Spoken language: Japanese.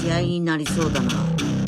試合になりそうだな。